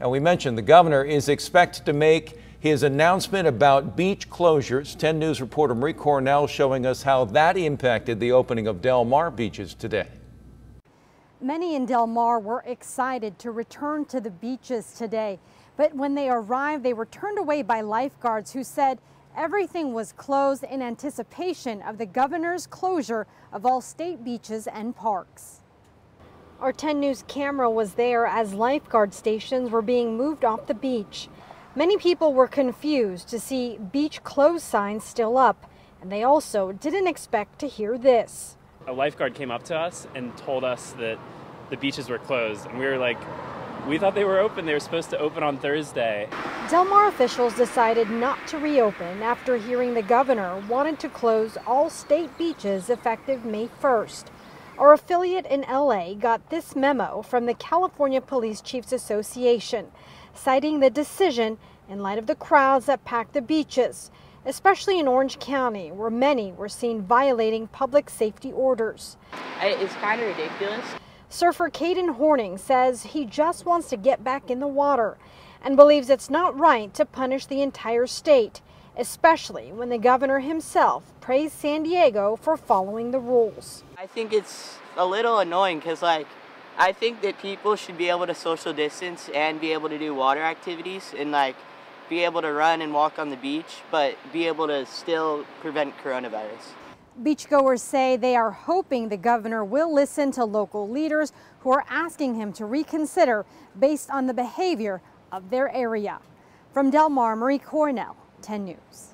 And we mentioned the governor is expected to make his announcement about beach closures. 10 News reporter Marie Coronel showing us how that impacted the opening of Del Mar beaches today. Many in Del Mar were excited to return to the beaches today, but when they arrived, they were turned away by lifeguards who said everything was closed in anticipation of the governor's closure of all state beaches and parks. Our 10 News camera was there as lifeguard stations were being moved off the beach. Many people were confused to see beach closed signs still up, and they also didn't expect to hear this. A lifeguard came up to us and told us that the beaches were closed, and we were like, we thought they were open. They were supposed to open on Thursday. Del Mar officials decided not to reopen after hearing the governor wanted to close all state beaches effective May 1st. Our affiliate in LA got this memo from the California Police Chiefs Association, citing the decision in light of the crowds that packed the beaches, especially in Orange County, where many were seen violating public safety orders. It's kind of ridiculous. Surfer Caden Horning says he just wants to get back in the water and believes it's not right to punish the entire state, especially when the governor himself praised San Diego for following the rules. I think it's a little annoying because, like, I think that people should be able to social distance and be able to do water activities and, like, be able to run and walk on the beach, but be able to still prevent coronavirus. Beachgoers say they are hoping the governor will listen to local leaders who are asking him to reconsider based on the behavior of their area. From Del Mar, Marie Coronel, 10 News.